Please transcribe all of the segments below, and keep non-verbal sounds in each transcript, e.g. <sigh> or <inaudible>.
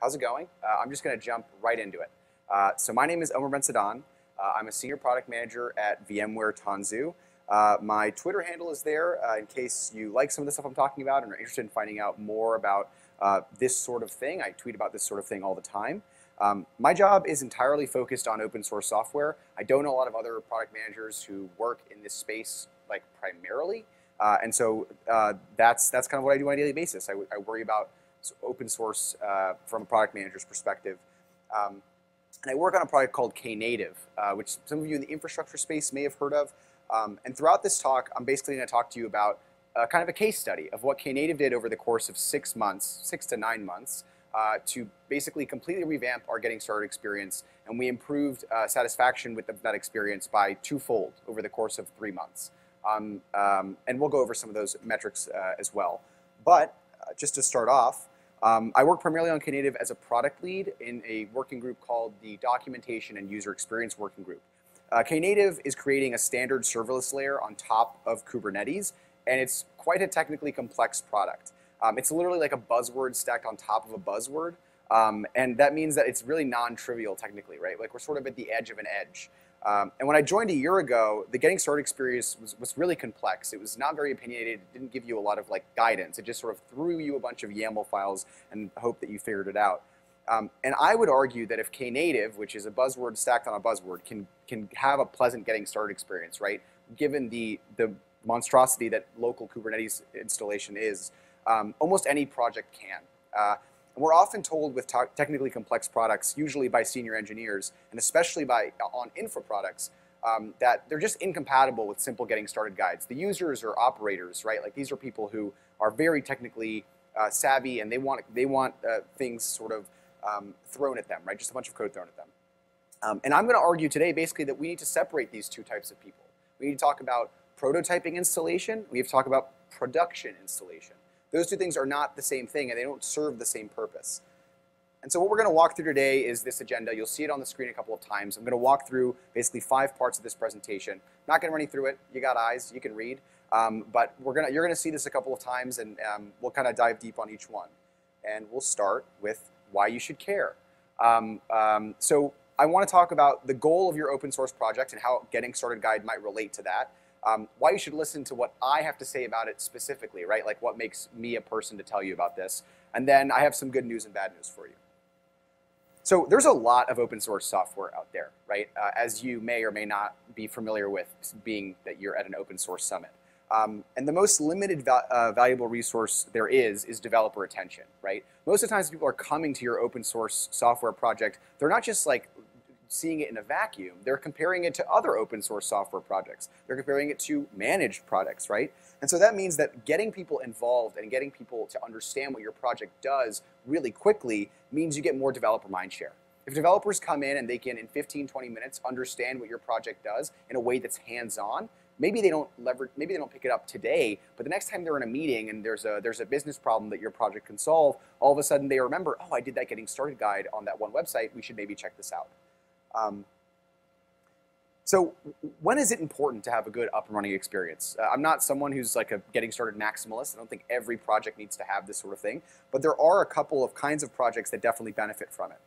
How's it going? Uh, I'm just going to jump right into it. Uh, so my name is Omer Bensaadon. Uh, I'm a senior product manager at VMware Tanzu. Uh, my Twitter handle is there uh, in case you like some of the stuff I'm talking about and are interested in finding out more about uh, this sort of thing. I tweet about this sort of thing all the time. Um, my job is entirely focused on open source software. I don't know a lot of other product managers who work in this space like primarily. Uh, and so uh, that's that's kind of what I do on a daily basis. I, I worry about open source uh, from a product manager's perspective. Um, and I work on a product called Knative, uh, which some of you in the infrastructure space may have heard of. Um, and throughout this talk, I'm basically going to talk to you about uh, kind of a case study of what Knative did over the course of six months, six to nine months, uh, to basically completely revamp our getting started experience. And we improved satisfaction with the, that experience by twofold over the course of three months. Um, um, and we'll go over some of those metrics uh, as well. But uh, just to start off, um, I work primarily on Knative as a product lead in a working group called the Documentation and User Experience Working Group. Uh, Knative is creating a standard serverless layer on top of Kubernetes, and it's quite a technically complex product. Um, it's literally like a buzzword stacked on top of a buzzword, um, and that means that it's really non-trivial technically, right? Like we're sort of at the edge of an edge. Um, and when I joined a year ago, the getting started experience was, was really complex. It was not very opinionated. It didn't give you a lot of like guidance. It just sort of threw you a bunch of YAML files and hoped that you figured it out. Um, and I would argue that if Knative, which is a buzzword stacked on a buzzword, can can have a pleasant getting started experience, right? Given the the monstrosity that local Kubernetes installation is, um, almost any project can. Uh, and we're often told with technically complex products, usually by senior engineers, and especially by on infra products, um, that they're just incompatible with simple getting started guides. The users or operators, right? Like these are people who are very technically uh, savvy and they want they want uh, things sort of um, thrown at them, right? Just a bunch of code thrown at them. Um, and I'm going to argue today basically that we need to separate these two types of people. We need to talk about prototyping installation. We have to talk about production installation. Those two things are not the same thing and they don't serve the same purpose. And so what we're going to walk through today is this agenda. You'll see it on the screen a couple of times. I'm going to walk through basically five parts of this presentation. Not going to run you through it. You got eyes. You can read. Um, but we're gonna, you're going to see this a couple of times, and um, we'll kind of dive deep on each one. And we'll start with why you should care. Um, um so I want to talk about the goal of your open source project and how Getting Started Guide might relate to that um, why you should listen to what I have to say about it specifically, right? Like what makes me a person to tell you about this. And then I have some good news and bad news for you. So there's a lot of open source software out there, right? Uh, as you may or may not be familiar with, being that you're at an open source summit. Um, and the most limited va uh, valuable resource there is is developer attention, right? Most of the times people are coming to your open source software project, they're not just like seeing it in a vacuum. They're comparing it to other open source software projects. They're comparing it to managed products, right? And so that means that getting people involved and getting people to understand what your project does really quickly means you get more developer mindshare. If developers come in and they can, in 15, 20 minutes, understand what your project does in a way that's hands-on, maybe they don't leverage, maybe they don't pick it up today, but the next time they're in a meeting and there's a there's a business problem that your project can solve, all of a sudden they remember, oh, I did that getting started guide on that one website. We should maybe check this out. Um, so when is it important to have a good up and running experience? Uh, I'm not someone who's like a getting started maximalist. I don't think every project needs to have this sort of thing, but there are a couple of kinds of projects that definitely benefit from it.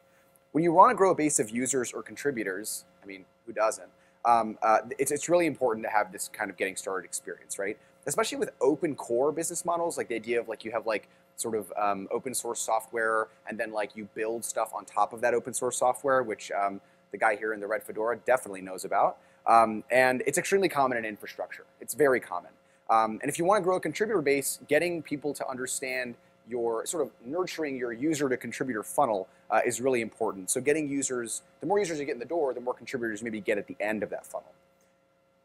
When you want to grow a base of users or contributors, I mean, who doesn't? Um, uh, it's, it's really important to have this kind of getting started experience, right? Especially with open core business models, like the idea of like you have like sort of um, open source software and then like you build stuff on top of that open source software, which um, the guy here in the red fedora definitely knows about. Um, and it's extremely common in infrastructure. It's very common. Um, and if you want to grow a contributor base, getting people to understand your sort of nurturing your user to contributor funnel uh, is really important. So getting users, the more users you get in the door, the more contributors maybe get at the end of that funnel.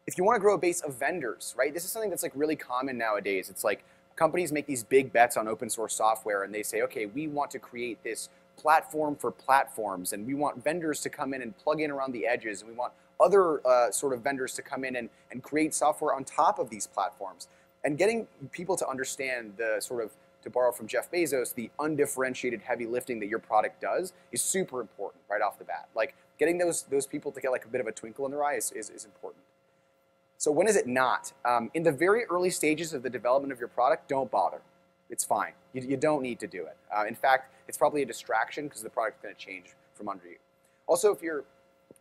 If you want to grow a base of vendors, right? This is something that's like really common nowadays. It's like companies make these big bets on open source software and they say, okay, we want to create this platform for platforms, and we want vendors to come in and plug in around the edges, and we want other uh, sort of vendors to come in and, and create software on top of these platforms. And getting people to understand the sort of, to borrow from Jeff Bezos, the undifferentiated heavy lifting that your product does is super important right off the bat. Like getting those, those people to get like a bit of a twinkle in their eye is, is, is important. So when is it not? Um, in the very early stages of the development of your product, don't bother. It's fine. You, you don't need to do it. Uh, in fact, it's probably a distraction because the product's going to change from under you. Also, if you're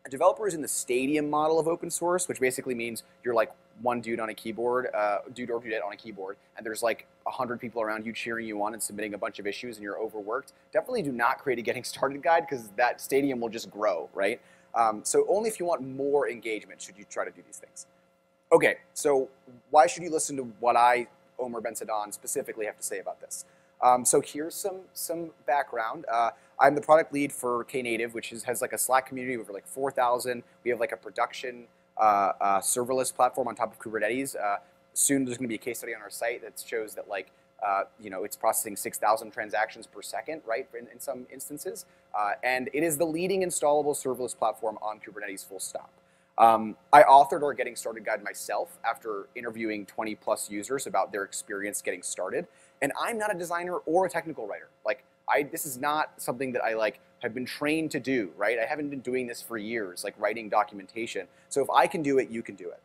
a developer is in the stadium model of open source, which basically means you're like one dude on a keyboard, uh, dude or dudette on a keyboard, and there's like a hundred people around you cheering you on and submitting a bunch of issues, and you're overworked. Definitely do not create a getting started guide because that stadium will just grow, right? Um, so only if you want more engagement should you try to do these things. Okay, so why should you listen to what I, Omer Bensaadon, specifically have to say about this? Um, so here's some some background. Uh, I'm the product lead for Knative, which is, has like a Slack community over like 4,000. We have like a production uh, uh, serverless platform on top of Kubernetes. Uh, soon there's going to be a case study on our site that shows that like uh, you know it's processing 6,000 transactions per second, right? In, in some instances, uh, and it is the leading installable serverless platform on Kubernetes. Full stop. Um, I authored our Getting Started guide myself after interviewing 20 plus users about their experience getting started. And I'm not a designer or a technical writer. Like I, this is not something that I like have been trained to do, right? I haven't been doing this for years, like writing documentation. So if I can do it, you can do it.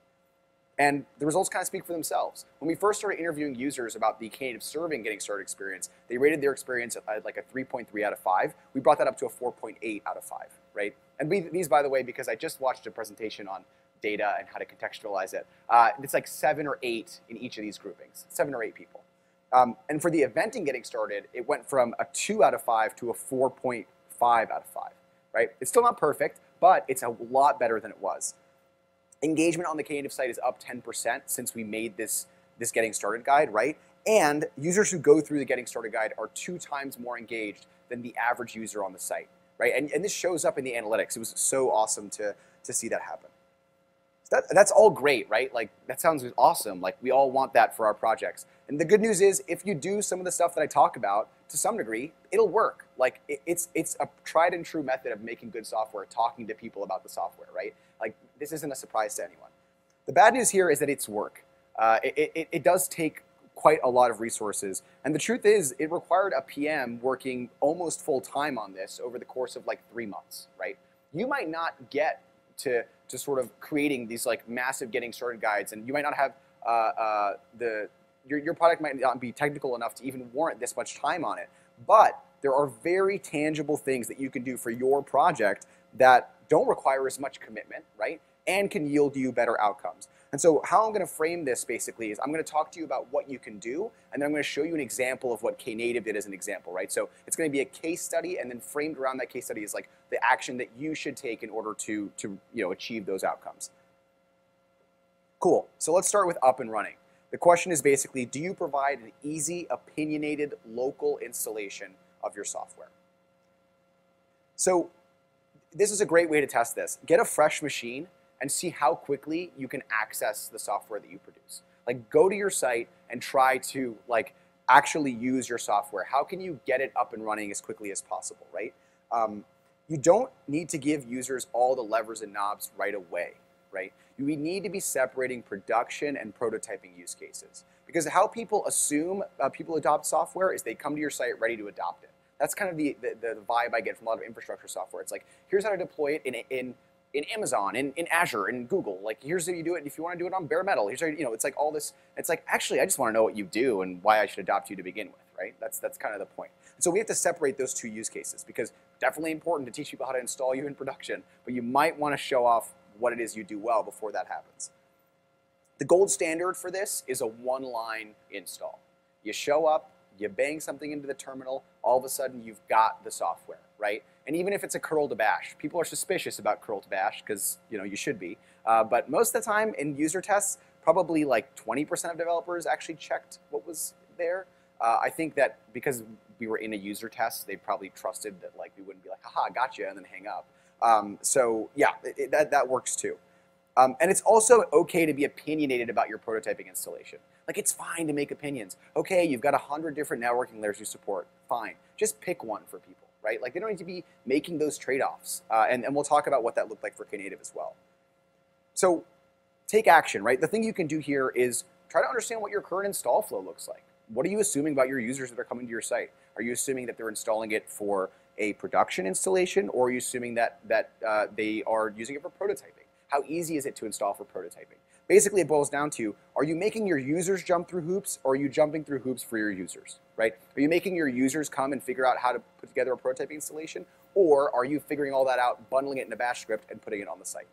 And the results kind of speak for themselves. When we first started interviewing users about the Knative serving getting started experience, they rated their experience at like a 3.3 out of 5. We brought that up to a 4.8 out of 5, right? And these, by the way, because I just watched a presentation on data and how to contextualize it. Uh, it's like seven or eight in each of these groupings, seven or eight people. Um, and for the eventing getting started, it went from a 2 out of 5 to a 4.5 out of 5, right? It's still not perfect, but it's a lot better than it was. Engagement on the Knative site is up 10% since we made this, this getting started guide, right? And users who go through the getting started guide are two times more engaged than the average user on the site, right? And, and this shows up in the analytics. It was so awesome to, to see that happen that, that's all great, right? Like that sounds awesome. Like we all want that for our projects. And the good news is, if you do some of the stuff that I talk about to some degree, it'll work. Like it, it's it's a tried and true method of making good software, talking to people about the software, right? Like this isn't a surprise to anyone. The bad news here is that it's work. Uh, it, it, it does take quite a lot of resources. And the truth is, it required a PM working almost full time on this over the course of like three months, right? You might not get to to sort of creating these like massive getting started guides, and you might not have uh, uh, the your, your product might not be technical enough to even warrant this much time on it. But there are very tangible things that you can do for your project that don't require as much commitment, right? And can yield you better outcomes. And so how I'm going to frame this basically is I'm going to talk to you about what you can do, and then I'm going to show you an example of what Knative did as an example, right? So it's going to be a case study, and then framed around that case study is like the action that you should take in order to, to you know, achieve those outcomes. Cool. So let's start with up and running. The question is basically, do you provide an easy, opinionated, local installation of your software? So this is a great way to test this. Get a fresh machine and see how quickly you can access the software that you produce. Like go to your site and try to like actually use your software. How can you get it up and running as quickly as possible, right? Um, you don't need to give users all the levers and knobs right away, right? You need to be separating production and prototyping use cases. Because how people assume uh, people adopt software is they come to your site ready to adopt it. That's kind of the, the, the vibe I get from a lot of infrastructure software. It's like, here's how to deploy it in, in in Amazon, in, in Azure, in Google. Like, here's how you do it. If you want to do it on bare metal, here's how you, you know, it's like all this. It's like, actually, I just want to know what you do and why I should adopt you to begin with, right? That's, that's kind of the point. So we have to separate those two use cases because definitely important to teach people how to install you in production, but you might want to show off what it is you do well before that happens. The gold standard for this is a one-line install. You show up, you bang something into the terminal, all of a sudden you've got the software, right? And even if it's a curl to bash, people are suspicious about curl to bash because you know you should be. Uh, but most of the time in user tests, probably like 20% of developers actually checked what was there. Uh, I think that because we were in a user test, they probably trusted that like we wouldn't be like, haha, gotcha, and then hang up. Um, so yeah, it, that, that works too. Um, and it's also okay to be opinionated about your prototyping installation. Like it's fine to make opinions. Okay, you've got a hundred different networking layers you support. Fine, just pick one for people, right? Like they don't need to be making those trade-offs. Uh, and, and we'll talk about what that looked like for Knative as well. So take action, right? The thing you can do here is try to understand what your current install flow looks like. What are you assuming about your users that are coming to your site? Are you assuming that they're installing it for a production installation, or are you assuming that, that uh, they are using it for prototyping? How easy is it to install for prototyping? Basically it boils down to, are you making your users jump through hoops or are you jumping through hoops for your users, right? Are you making your users come and figure out how to put together a prototype installation or are you figuring all that out, bundling it in a bash script and putting it on the site?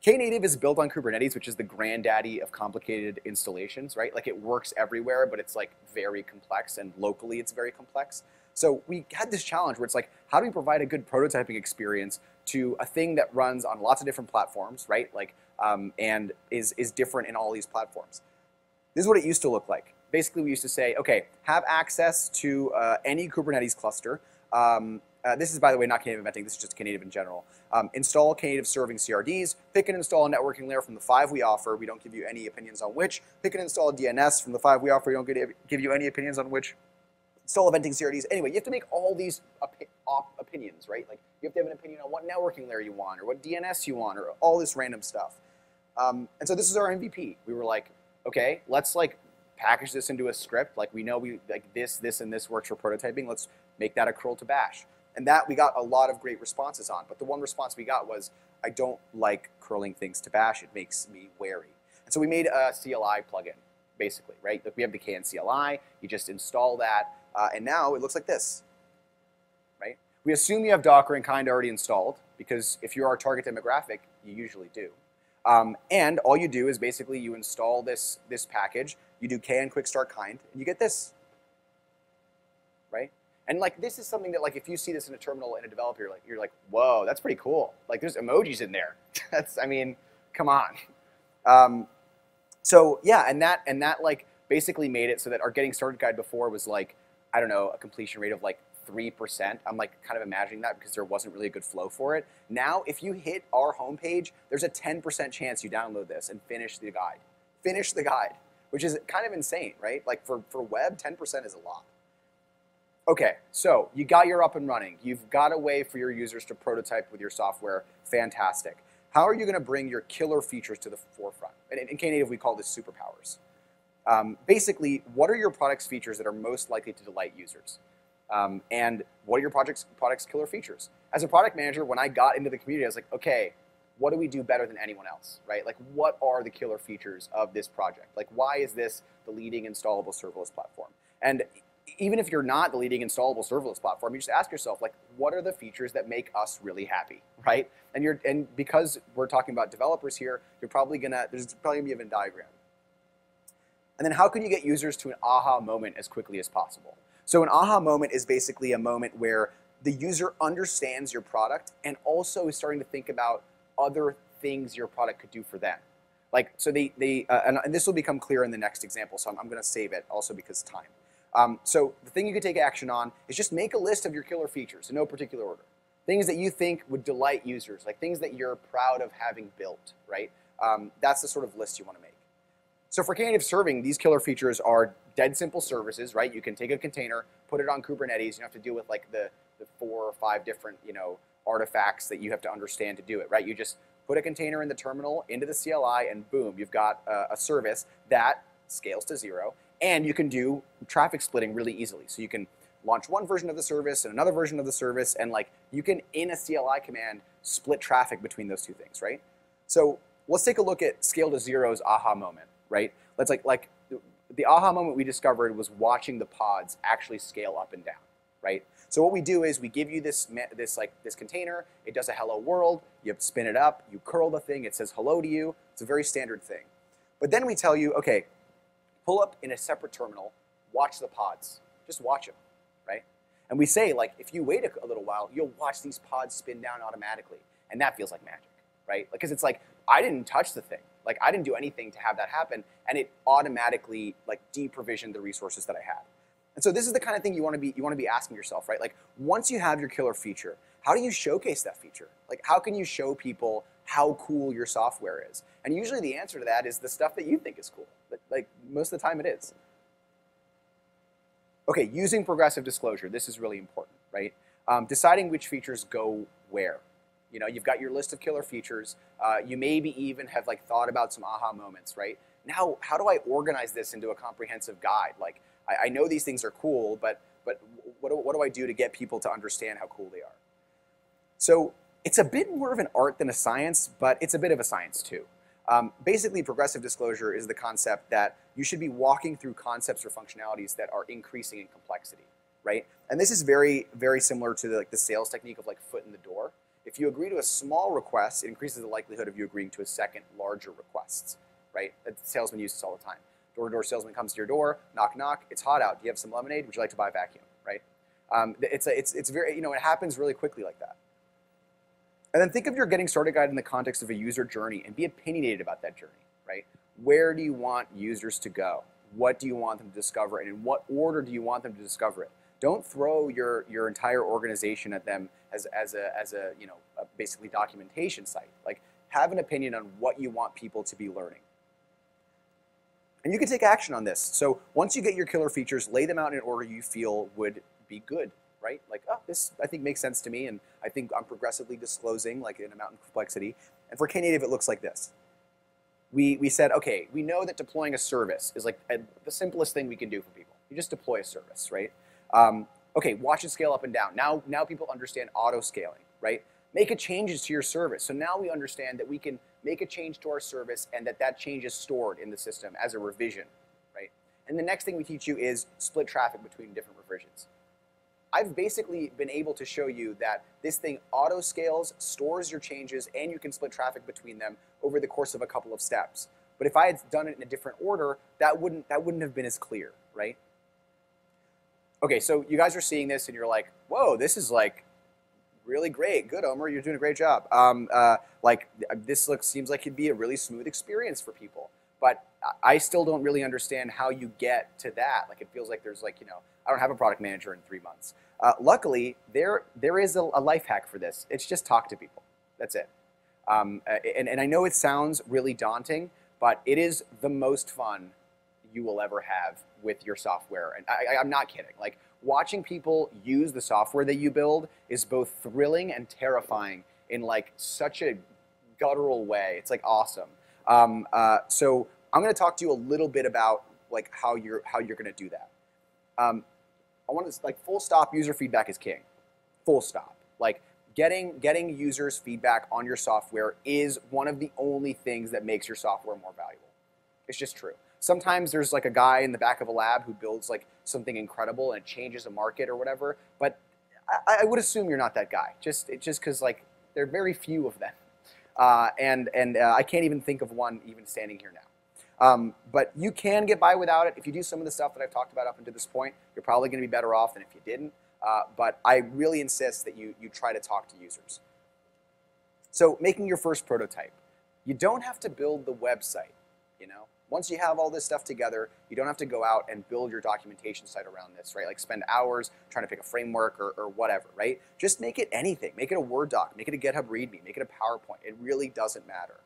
Knative is built on Kubernetes, which is the granddaddy of complicated installations, right? Like it works everywhere, but it's like very complex and locally it's very complex. So we had this challenge where it's like, how do we provide a good prototyping experience to a thing that runs on lots of different platforms, right? Like, um, and is, is different in all these platforms. This is what it used to look like. Basically, we used to say, okay, have access to uh, any Kubernetes cluster. Um, uh, this is, by the way, not Knative Eventing, this is just Knative in general. Um, install Knative serving CRDs, pick and install a networking layer from the five we offer. We don't give you any opinions on which. Pick and install DNS from the five we offer. We don't give you any opinions on which still eventing CRDs. Anyway, you have to make all these opi op opinions, right? Like you have to have an opinion on what networking layer you want, or what DNS you want, or all this random stuff. Um, and so this is our MVP. We were like, okay, let's like package this into a script. Like we know we like this, this, and this works for prototyping. Let's make that a curl to bash. And that we got a lot of great responses on. But the one response we got was, I don't like curling things to bash. It makes me wary. And so we made a CLI plugin, basically, right? Like we have the CLI. You just install that. Uh, and now it looks like this? We assume you have Docker and Kind already installed because if you're our target demographic, you usually do. Um, and all you do is basically you install this, this package, you do kn quick start kind, and you get this, right? And like this is something that like if you see this in a terminal in a developer, you're like, you're like, whoa, that's pretty cool. Like there's emojis in there. <laughs> that's, I mean, come on. Um, so yeah, and that and that like basically made it so that our getting started guide before was like I don't know, a completion rate of like 3%. I'm like kind of imagining that because there wasn't really a good flow for it. Now, if you hit our homepage, there's a 10% chance you download this and finish the guide. Finish the guide, which is kind of insane, right? Like for, for web, 10% is a lot. Okay, so you got your up and running. You've got a way for your users to prototype with your software. Fantastic. How are you going to bring your killer features to the forefront? And in Knative, we call this superpowers. Um, basically, what are your product's features that are most likely to delight users? Um, and what are your project's, product's killer features? As a product manager, when I got into the community, I was like, okay, what do we do better than anyone else, right? Like, what are the killer features of this project? Like, why is this the leading installable serverless platform? And even if you're not the leading installable serverless platform, you just ask yourself, like, what are the features that make us really happy, right? And you're and because we're talking about developers here, you're probably gonna there's probably gonna be a Venn diagram. And then how can you get users to an aha moment as quickly as possible? So an aha moment is basically a moment where the user understands your product and also is starting to think about other things your product could do for them. Like, so they, they uh, and, and, this will become clear in the next example, so I'm, I'm gonna save it also because time. Um, so the thing you can take action on is just make a list of your killer features in no particular order. Things that you think would delight users, like things that you're proud of having built, right? Um, that's the sort of list you wanna make. So for Knative serving, these killer features are dead simple services, right? You can take a container, put it on Kubernetes. You don't have to deal with like the, the four or five different, you know, artifacts that you have to understand to do it, right? You just put a container in the terminal into the CLI and boom, you've got a, a service that scales to zero and you can do traffic splitting really easily. So you can launch one version of the service and another version of the service and like you can in a CLI command split traffic between those two things, right? So let's take a look at scale to zero's aha moment right? Let's like like the aha moment we discovered was watching the pods actually scale up and down, right? So what we do is we give you this this like this container. It does a hello world. You spin it up. You curl the thing. It says hello to you. It's a very standard thing. But then we tell you, okay, pull up in a separate terminal. Watch the pods. Just watch them, right? And we say like if you wait a, a little while, you'll watch these pods spin down automatically, and that feels like magic, right? Because it's like I didn't touch the thing. Like I didn't do anything to have that happen, and it automatically like deprovisioned the resources that I had. And so this is the kind of thing you want to be you want to be asking yourself, right? Like once you have your killer feature, how do you showcase that feature? Like how can you show people how cool your software is? And usually the answer to that is the stuff that you think is cool. But like most of the time it is. Okay, using progressive disclosure. This is really important, right? Um, deciding which features go where. You know, you've got your list of killer features. Uh, you maybe even have like thought about some aha moments, right? Now, how do I organize this into a comprehensive guide? Like, I, I know these things are cool, but but what do, what do I do to get people to understand how cool they are? So it's a bit more of an art than a science, but it's a bit of a science too. Um, basically, progressive disclosure is the concept that you should be walking through concepts or functionalities that are increasing in complexity, right? And this is very, very similar to the, like the sales technique of like foot in the door. If you agree to a small request, it increases the likelihood of you agreeing to a second larger request, right? A salesman uses all the time. Door-to-door salesman comes to your door, knock, knock, it's hot out. Do you have some lemonade? Would you like to buy a vacuum, right? Um, it's, a, it's, it's very, you know, it happens really quickly like that. And then think of your getting started guide in the context of a user journey and be opinionated about that journey, right? Where do you want users to go? What do you want them to discover? And in what order do you want them to discover it? Don't throw your, your entire organization at them as, as, a, as a, you know, a basically documentation site. Like, have an opinion on what you want people to be learning. And you can take action on this. So once you get your killer features, lay them out in order you feel would be good right? Like, oh, this I think makes sense to me, and I think I'm progressively disclosing like an amount in complexity. And for Knative, it looks like this. We, we said, okay, we know that deploying a service is like a, the simplest thing we can do for people. You just deploy a service, right? Um, okay, watch it scale up and down. Now, now people understand auto scaling, right? Make a changes to your service. So now we understand that we can make a change to our service and that that change is stored in the system as a revision, right? And the next thing we teach you is split traffic between different revisions. I've basically been able to show you that this thing auto scales, stores your changes, and you can split traffic between them over the course of a couple of steps. But if I had done it in a different order, that wouldn't, that wouldn't have been as clear, right? Okay, so you guys are seeing this and you're like, whoa, this is like really great. Good, Omer, you're doing a great job. Um, uh, like this looks seems like it'd be a really smooth experience for people. But I still don't really understand how you get to that. Like it feels like there's like, you know, I don't have a product manager in three months. Uh, luckily, there, there is a, a, life hack for this. It's just talk to people. That's it. Um, and, and I know it sounds really daunting, but it is the most fun you will ever have with your software. And I, I'm not kidding. Like watching people use the software that you build is both thrilling and terrifying in like such a guttural way. It's like awesome. Um, uh, so I'm going to talk to you a little bit about like how you're how you're going to do that. Um, I want to like full stop user feedback is king. Full stop. Like getting getting users feedback on your software is one of the only things that makes your software more valuable. It's just true. Sometimes there's like a guy in the back of a lab who builds like something incredible and it changes a market or whatever, but I, I would assume you're not that guy. Just just because like there are very few of them, uh, and and uh, I can't even think of one even standing here now. Um, but you can get by without it. If you do some of the stuff that I've talked about up until this point, you're probably going to be better off than if you didn't. Uh, but I really insist that you, you try to talk to users. So making your first prototype. You don't have to build the website, you know? Once you have all this stuff together, you don't have to go out and build your documentation site around this, right? Like spend hours trying to pick a framework or, or whatever, right? Just make it anything. Make it a Word doc, make it a GitHub README, make it a PowerPoint. It really doesn't matter.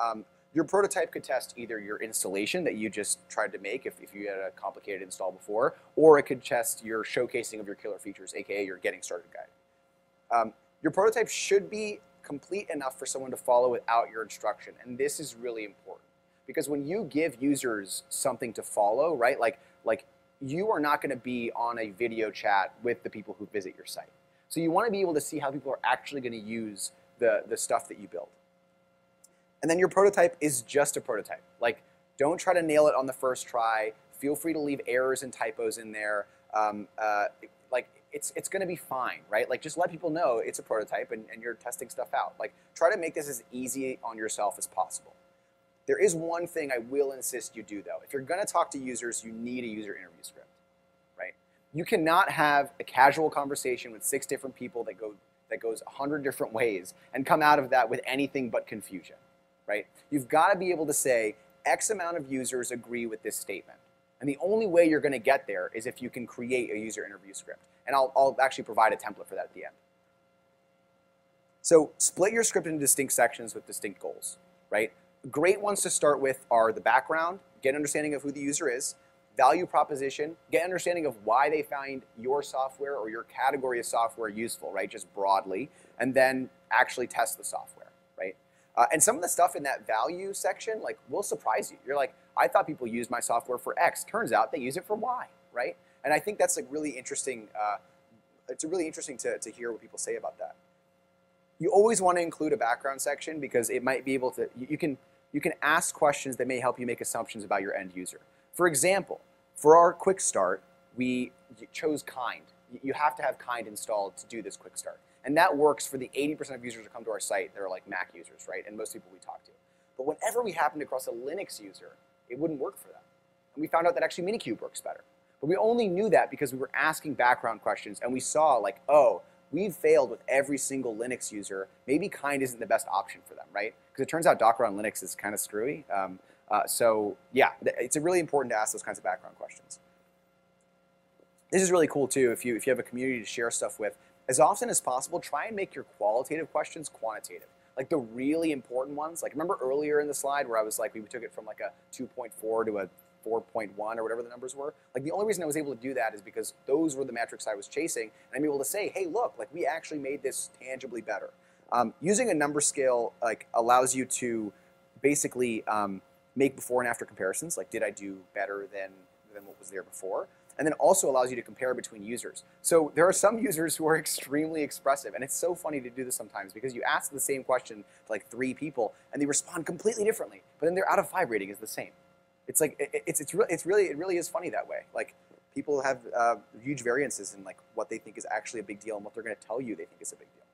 Um, your prototype could test either your installation that you just tried to make if, if you had a complicated install before, or it could test your showcasing of your killer features, aka your getting started guide. Um, your prototype should be complete enough for someone to follow without your instruction, and this is really important. Because when you give users something to follow, right, like, like you are not going to be on a video chat with the people who visit your site. So you want to be able to see how people are actually going to use the, the stuff that you build. And then your prototype is just a prototype. Like, don't try to nail it on the first try. Feel free to leave errors and typos in there. Um, uh, like, it's, it's going to be fine, right? Like, just let people know it's a prototype and, and you're testing stuff out. Like, try to make this as easy on yourself as possible. There is one thing I will insist you do, though. If you're going to talk to users, you need a user interview script, right? You cannot have a casual conversation with six different people that go that goes a hundred different ways and come out of that with anything but confusion right? You've got to be able to say X amount of users agree with this statement. And the only way you're going to get there is if you can create a user interview script. And I'll, I'll actually provide a template for that at the end. So split your script into distinct sections with distinct goals, right? Great ones to start with are the background, get an understanding of who the user is, value proposition, get an understanding of why they find your software or your category of software useful, right? Just broadly, and then actually test the software. Right? Uh, and some of the stuff in that value section, like, will surprise you. You're like, I thought people used my software for X. Turns out they use it for Y, right? And I think that's like really interesting. Uh, it's really interesting to, to hear what people say about that. You always want to include a background section because it might be able to, you can, you can ask questions that may help you make assumptions about your end user. For example, for our quick start, we chose kind. You- You have to have kind installed to do this quick start. And that works for the 80% of users who come to our site that are like Mac users, right? And most people we talk to. But whenever we happened across a Linux user, it wouldn't work for them. And we found out that actually Minikube works better. But we only knew that because we were asking background questions and we saw like, oh, we've failed with every single Linux user. Maybe kind isn't the best option for them, right? Because it turns out Docker on Linux is kind of screwy. Um, uh, so yeah, it's really important to ask those kinds of background questions. This is really cool too. If you if you have a community to share stuff with, as often as possible, try and make your qualitative questions quantitative. Like the really important ones. Like remember earlier in the slide where I was like we took it from like a 2.4 to a 4.1 or whatever the numbers were. Like the only reason I was able to do that is because those were the metrics I was chasing, and I'm able to say, hey, look, like we actually made this tangibly better. Um, using a number scale like allows you to basically um, make before and after comparisons. Like, did I do better than than what was there before? And then also allows you to compare between users. So there are some <laughs> users who are extremely expressive, and it's so funny to do this sometimes because you ask the same question to like three people, and they respond completely differently. But then their out of five rating is the same. It's like it- it's it's really it's really it really is funny that way. Like people have uh, huge variances in like what they think is actually a big deal and what they're going to tell you they think is a big deal.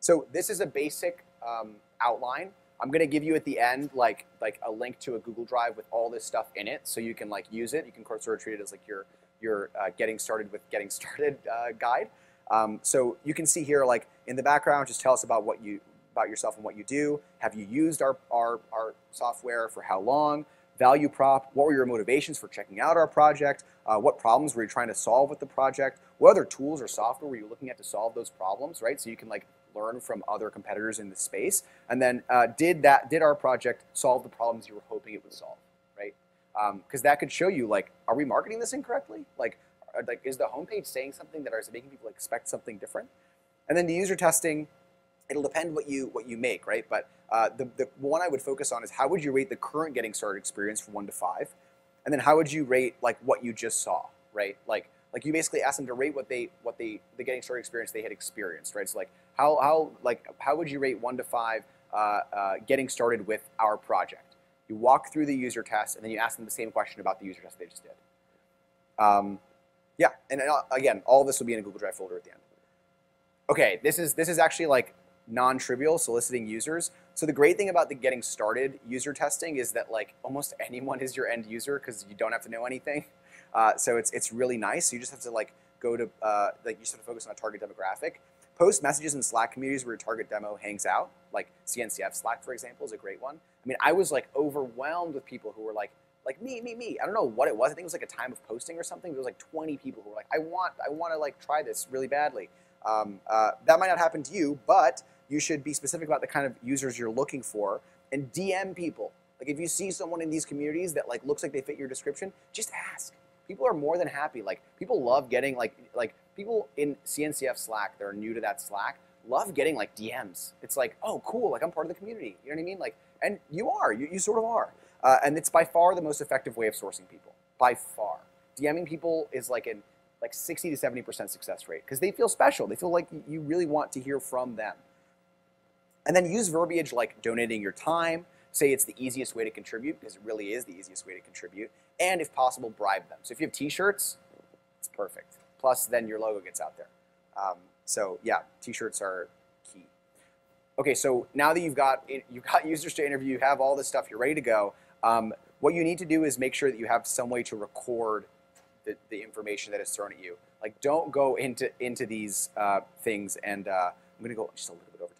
So this is a basic um, outline. I'm going to give you at the end like like a link to a Google Drive with all this stuff in it, so you can like use it. You can sort of treat it as like your your uh, getting started with getting <laughs> started uh, guide. Um, so you can see here like in the background, just tell us about what you about yourself and what you do. Have you used our our, our software for how long? Value prop. What were your motivations for checking out our project? Uh, what problems were you trying to solve with the project? What other tools or software were you looking at to solve those problems? Right. So you can like learn from other competitors in the space. And then uh, did that did our project solve the problems you were hoping it would solve? Right. Because that could show you like, are we marketing this incorrectly? Like, are, like is the homepage saying something that is making people expect something different? And then the user testing, it'll depend what you what you make, right? But uh, the, the one I would focus on is how would you rate the current getting started experience from one to five, and then how would you rate like what you just saw, right? Like like you basically ask them to rate what they what they the getting started experience they had experienced, right? So like how how like how would you rate one to five uh, uh, getting started with our project? You walk through the user test and then you ask them the same question about the user test they just did. Um, yeah, and uh, again, all this will be in a Google Drive folder at the end. Okay, this is this is actually like non-trivial soliciting users. So the great thing about the getting started user testing is that like almost <laughs> anyone is your end user because you don't have to know anything. <laughs> Uh, so it's it's really nice. You just have to like go to uh, like you just have to focus on a target demographic. Post messages in Slack communities where your target demo hangs out, like CNCF Slack for example is a great one. I mean, I was like overwhelmed with people who were like like me, me, me. I don't know what it was. I think it was like a time of posting or something. There was like 20 people who were like, I want, I want to like try this really badly. Um, uh, that might not happen to you, but you should be specific about the kind of users you're looking for and DM people. Like if you see someone in these communities that like looks like they fit your description, just ask. People are more than happy. Like people love getting like like people in CNCF Slack that are new to that Slack love getting like DMs. It's like, oh, cool, like I'm part of the community. You know what I mean? Like, and you are, you, you sort of are. Uh, and it's by far the most effective way of sourcing people. By far, DMing people is like an like 60 to 70 percent success rate because they feel special. They feel like you really want to hear from them. And then use verbiage like donating your time. Say it's the easiest way to contribute because it really is the easiest way to contribute. And if possible, bribe them. So if you have T-shirts, it's perfect. Plus, then your logo gets out there. Um, so yeah, T-shirts are key. Okay, so now that you've got you've got <laughs> users to interview, you have all this stuff, you're ready to go. Um, what you need to do is make sure that you have some way to record the, the information that is thrown at you. Like, don't go into into these uh, things, and uh, I'm going to go just a little bit over.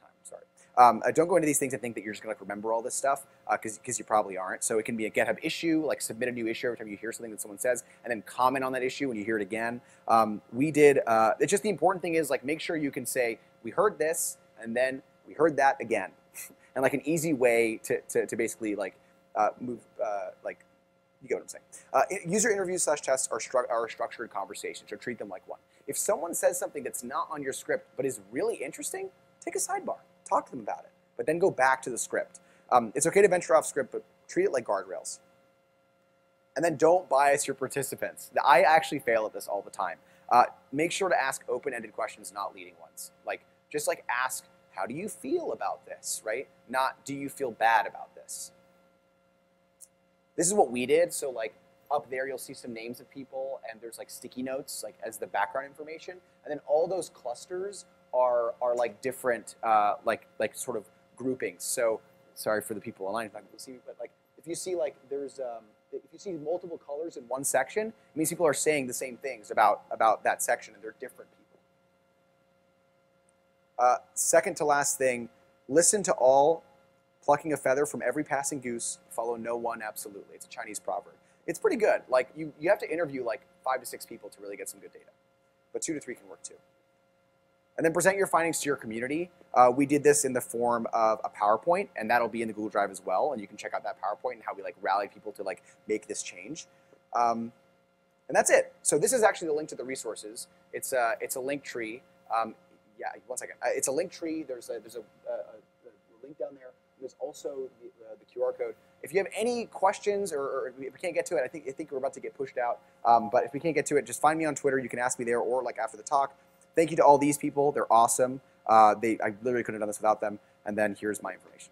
Um, uh, don't go into these things and think that you're just going to remember all this stuff because because you probably aren't. So it can be a GitHub issue, like submit a new issue every time you hear something that someone says, and then comment on that issue when you hear it again. Um, we did. Uh, it's just the important thing is like make sure you can say we heard this, and then we heard that again, <laughs> and like an easy way to to, to basically like uh, move uh, like you get what I'm saying. Uh, user interviews slash tests are, stru- are structured conversation, so treat them like one. If someone says something that's not on your script but is really interesting, take a sidebar, talk to them about it, but then go back to the script. Um, it's okay to venture off script, but treat it like guardrails. And then don't bias your participants. I actually fail at this all the time. Uh, make sure to ask open-ended questions, not leading ones. Like just like ask how do you feel about this, right? Not do you feel bad about this. This is what we did. So like up there, you'll see some names of people, and there's like sticky notes like as the background information, and then all those clusters are are like different uh, like like sort of groupings. So sorry for the people online if not able to see me, but like if you see like there's um, if you see multiple colors in one section, it means people are saying the same things about about that section, and they're different people. Uh, second to last thing, listen to all, plucking a feather from every passing goose, follow no one absolutely. It's a Chinese proverb. It's pretty good. Like you, you have to interview like five to six people to really get some good data, but two to three can work too. And then present your findings to your community. Uh, we did this in the form of a PowerPoint, and that'll be in the Google Drive as well. And you can check out that PowerPoint and how we like rally people to like make this change. Um, and that's it. So this is actually the link to the resources. It's a, it's a link tree. Um, yeah, one second. Uh, it's a link tree. There's a, there's a, a, a link down there. There's also the, uh, the, QR code. If you have any questions or, or, if we can't get to it, I think I think we're about to get pushed out. Um, but if we can't get to it, just find me on Twitter. You can ask me there or like after the talk. Thank you to all these people. They're awesome. Uh, they I literally couldn't have done this without them. And then here's my information.